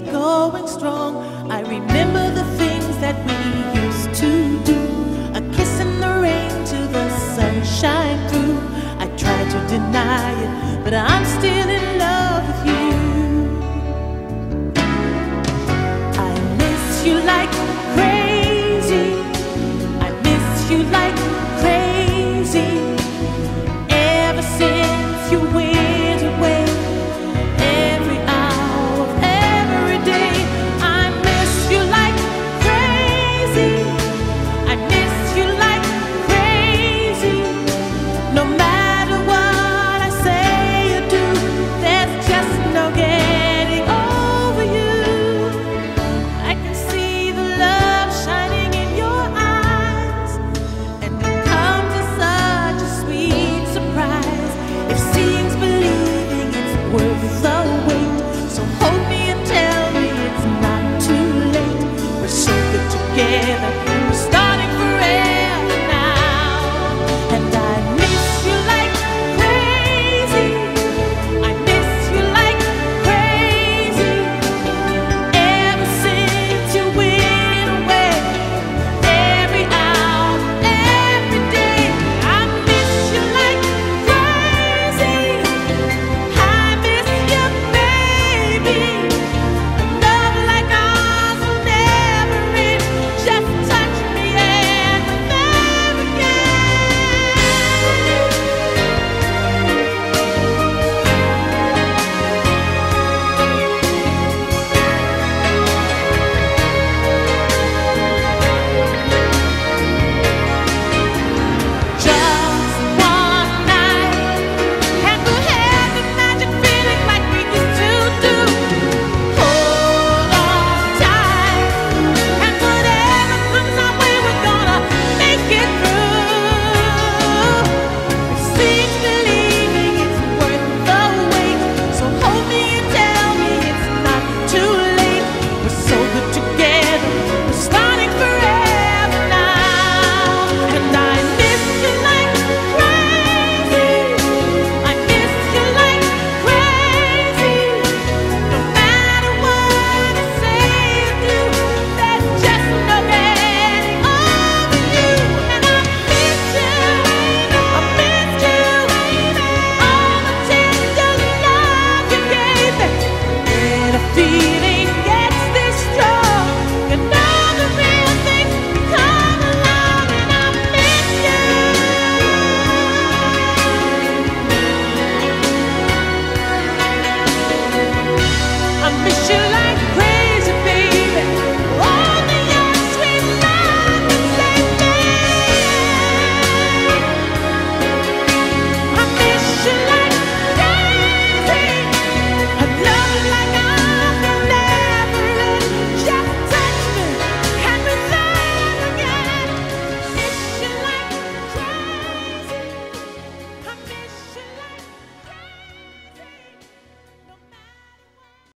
going strong. I remember the things that we used to do. A kiss in the rain to the sunshine through. I try to deny it, but I'm still in love with you. I miss you like with